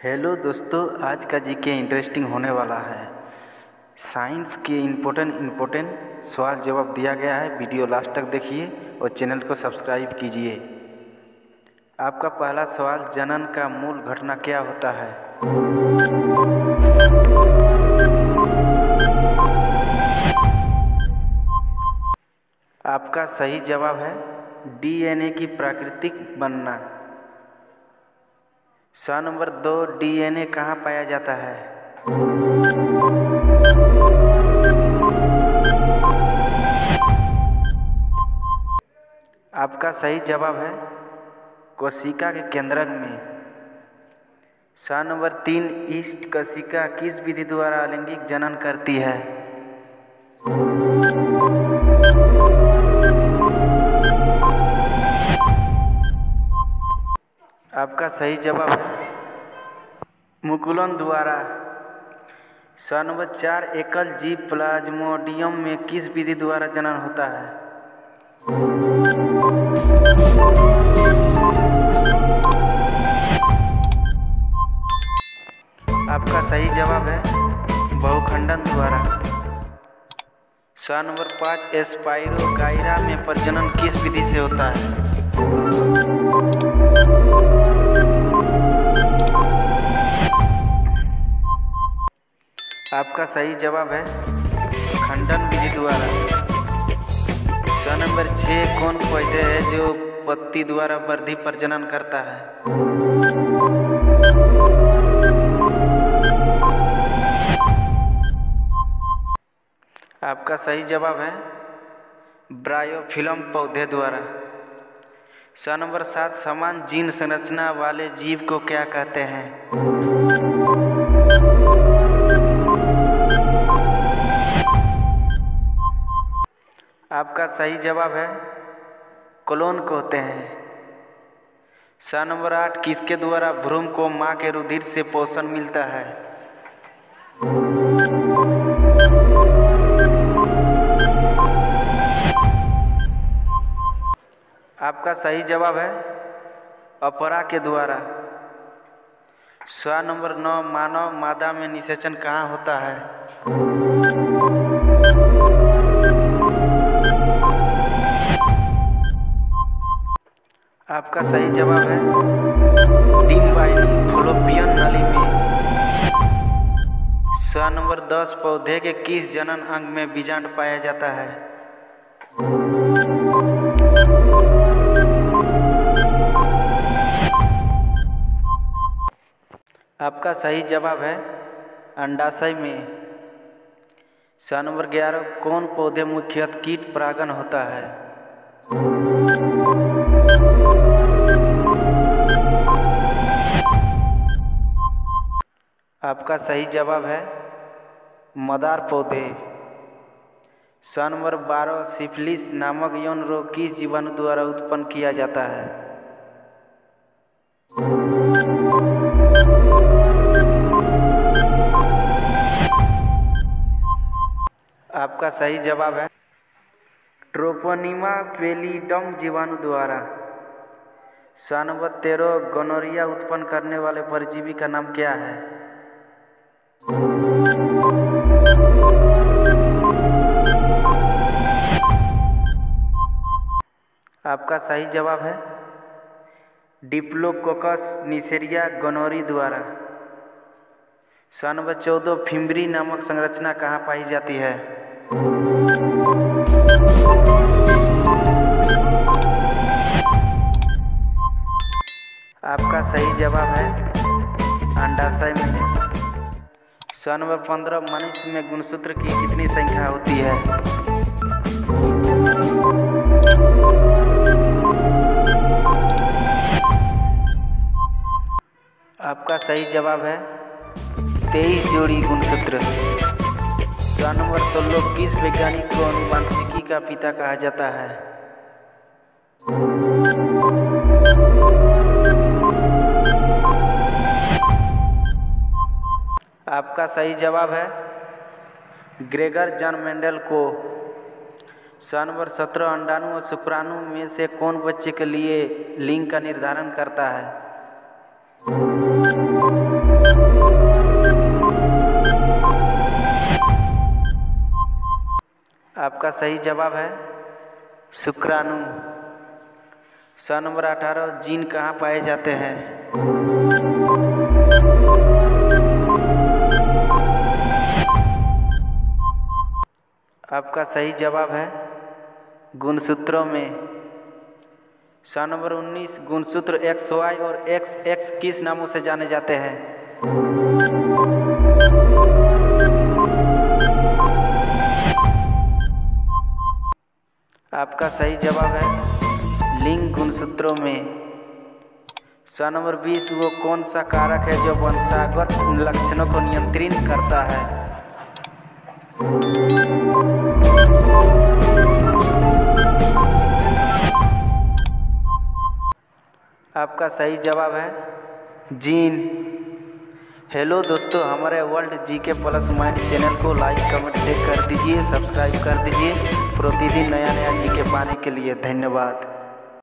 Hello दोस्तों, आज का जीके इंटरेस्टिंग होने वाला है। साइंस के इम्पोर्टेंट इम्पोर्टेंट सवाल जवाब दिया गया है। वीडियो लास्ट तक देखिए और चैनल को सब्सक्राइब कीजिए। आपका पहला सवाल, जनन का मूल घटना क्या होता है? आपका सही जवाब है डीएनए की प्राकृतिक बनना। सवाल नंबर दो डीएनए कहाँ पाया जाता है? आपका सही जवाब है कोशिका के केंद्रक में। सवाल नंबर तीन ईस्ट कोशिका किस विधि द्वारा अलैंगिक जनन करती है? आपका सही जवाब है। मुकुलन द्वारा सवाल चार एकल जीव प्लाज्मोडियम में किस विधि द्वारा जनन होता है? आपका सही जवाब है, बहुखंडन द्वारा। सवाल नंबर पाँच एस्पाइरोगाइरा में प्रजनन किस विधि से होता है? आपका सही जवाब है खंडन विधि द्वारा सवाल नंबर छः कौन पौधे है जो पत्ती द्वारा वृद्धि प्रजनन करता है? आपका सही जवाब है ब्रायोफिलम पौधे द्वारा। सवाल नंबर सात, समान जीन संरचना वाले जीव को क्या कहते हैं? आपका सही जवाब है, क्लोन कहते हैं। सवाल नंबर आठ, किसके द्वारा भ्रूण को माँ के रुधिर से पोषण मिलता है? आपका सही जवाब है अपरा के द्वारा। सवाल नंबर नौ, मानव मादा में निषेचन कहाँ होता है? आपका सही जवाब है डिम्बाइनी फ्लोपियन नली में। सवाल नंबर दस, पौधे के किस जनन अंग में बीजांड पाया जाता है? आपका सही जवाब है अंडाशय में। सवाल नंबर ग्यारह, कौन पौधे मुख्यतः कीट परागण होता है? आपका सही जवाब है मदार पौधे। सवाल नंबर बारह, सिफिलिस नामक यौन रोग किस जीवाणु द्वारा उत्पन्न किया जाता है? आपका सही जवाब है। ट्रोपोनिमा पेलिडम जीवाणु द्वारा। तेरह गोनोरिया उत्पन्न करने वाले परजीवी का नाम क्या है? आपका सही जवाब है। डिप्लोकोकस निसेरिया गोनोरी द्वारा। सवाल चौदह फिम्बरी नामक संरचना कहाँ पाई जाती है? आपका सही जवाब है अंडाशय में। सवाल नंबर पंद्रह मनुष्य में गुणसूत्र की कितनी संख्या होती है? आपका सही जवाब है तेईस जोड़ी गुणसूत्र। सवाल नंबर सोलह किस वैज्ञानिक को अनुवांशिकी का पिता कहा जाता है? आपका सही जवाब है ग्रेगर जॉन मेंडल को। सवाल नंबर सत्रह अंडाणु और शुक्राणु में से कौन बच्चे के लिए लिंग का निर्धारण करता है? आपका सही जवाब है शुक्राणु। सौ नंबर अठारह, जीन कहाँ पाए जाते हैं? आपका सही जवाब है गुणसूत्रों में। सौ नंबर उन्नीस, गुणसूत्र एक्स वाई और एक्स एक्स किस नामों से जाने जाते हैं? आपका सही जवाब है। लिंग गुणसूत्रों में सौ नंबर बीस वो कौन सा कारक है जो वंशागत लक्षणों को नियंत्रित करता है? आपका सही जवाब है जीन। हेलो दोस्तों, हमारे world G K plus mind channel को लाइक कमेंट शेयर कर दीजिए सब्सक्राइब कर दीजिए। प्रतिदिन नया नया जी के पाने के लिए धन्यवाद।